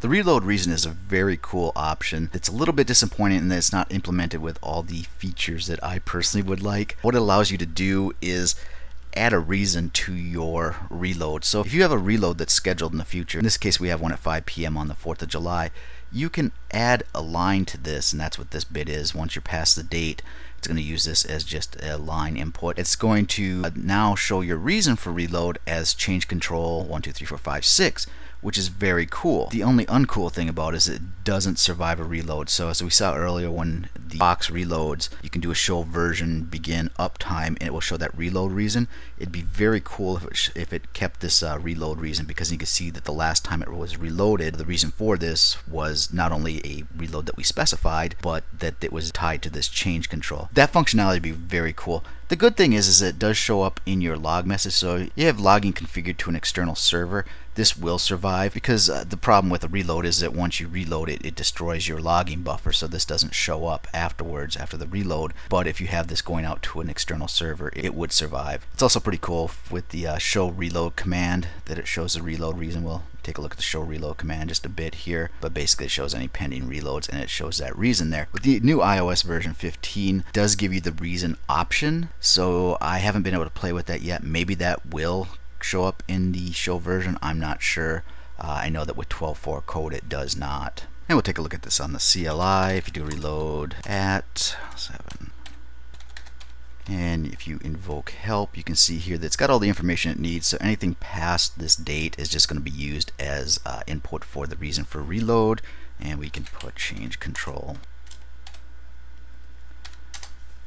The reload reason is a very cool option. It's a little bit disappointing in that it's not implemented with all the features that I personally would like. What it allows you to do is add a reason to your reload. So if you have a reload that's scheduled in the future, in this case we have one at 5 p.m. on the 4th of July, you can add a line to this and that's what this bit is. Once you're past the date, it's going to use this as just a line input. It's going to now show your reason for reload as change control 1, 2, 3, 4, 5, 6 which is very cool. The only uncool thing about it is it doesn't survive a reload. So as we saw earlier when the box reloads, you can do a show version begin uptime and it will show that reload reason. It'd be very cool if it, if it kept this uh, reload reason because you can see that the last time it was reloaded, the reason for this was not only a reload that we specified, but that it was tied to this change control. That functionality would be very cool. The good thing is, is it does show up in your log message. So you have logging configured to an external server. This will survive because uh, the problem with a reload is that once you reload it, it destroys your logging buffer. So this doesn't show up afterwards after the reload. But if you have this going out to an external server, it would survive. It's also pretty cool with the uh, show reload command that it shows the reload reason. We'll take a look at the show reload command just a bit here but basically it shows any pending reloads and it shows that reason there. But the new IOS version 15 does give you the reason option so I haven't been able to play with that yet. Maybe that will show up in the show version I'm not sure. Uh, I know that with 12.4 code it does not. And we'll take a look at this on the CLI if you do reload at 7 and if you invoke help you can see here that it's got all the information it needs. So anything past this date is just going to be used as uh, input for the reason for reload and we can put change control.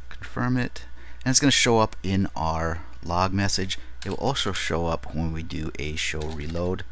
Confirm it. And it's going to show up in our log message. It will also show up when we do a show reload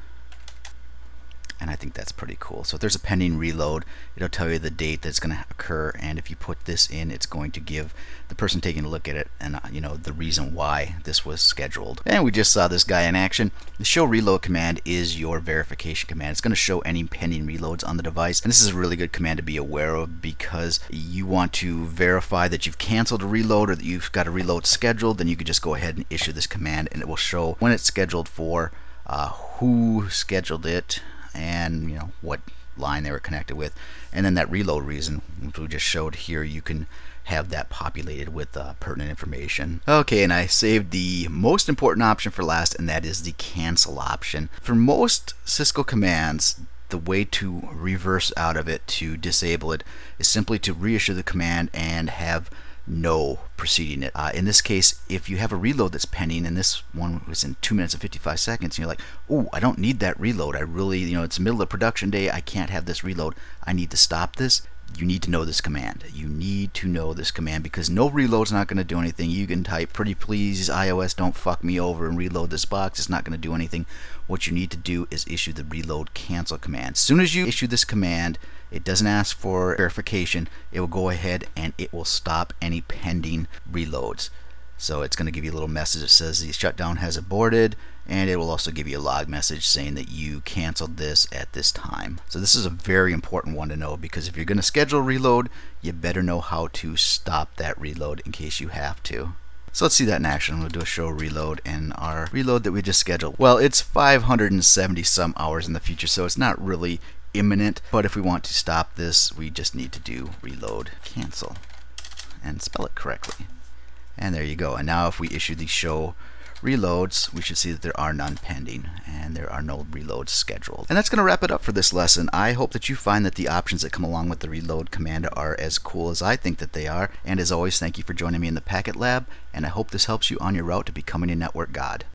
and I think that's pretty cool. So if there's a pending reload, it'll tell you the date that's going to occur, and if you put this in, it's going to give the person taking a look at it and uh, you know the reason why this was scheduled. And we just saw this guy in action. The show reload command is your verification command. It's going to show any pending reloads on the device, and this is a really good command to be aware of because you want to verify that you've canceled a reload or that you've got a reload scheduled. Then you could just go ahead and issue this command, and it will show when it's scheduled for, uh, who scheduled it and you know what line they were connected with. And then that reload reason which we just showed here you can have that populated with uh, pertinent information. Okay and I saved the most important option for last and that is the cancel option. For most Cisco commands the way to reverse out of it to disable it is simply to reissue the command and have no preceding it. Uh, in this case, if you have a reload that's pending, and this one was in 2 minutes and 55 seconds, and you're like, oh, I don't need that reload. I really, you know, it's middle of production day. I can't have this reload. I need to stop this. You need to know this command. You need to know this command because no reload's not going to do anything. You can type, pretty please, IOS, don't fuck me over and reload this box. It's not going to do anything. What you need to do is issue the reload cancel command. As soon as you issue this command, it doesn't ask for verification. It will go ahead and it will stop any pending reloads. So it's going to give you a little message that says the shutdown has aborted and it will also give you a log message saying that you canceled this at this time. So this is a very important one to know because if you're going to schedule reload, you better know how to stop that reload in case you have to. So let's see that in action. We'll do a show reload and our reload that we just scheduled. Well, it's 570 some hours in the future, so it's not really imminent. But if we want to stop this, we just need to do reload cancel and spell it correctly. And there you go. And now if we issue the show reloads, we should see that there are none pending and there are no reloads scheduled. And that's going to wrap it up for this lesson. I hope that you find that the options that come along with the reload command are as cool as I think that they are. And as always, thank you for joining me in the Packet Lab, and I hope this helps you on your route to becoming a network god.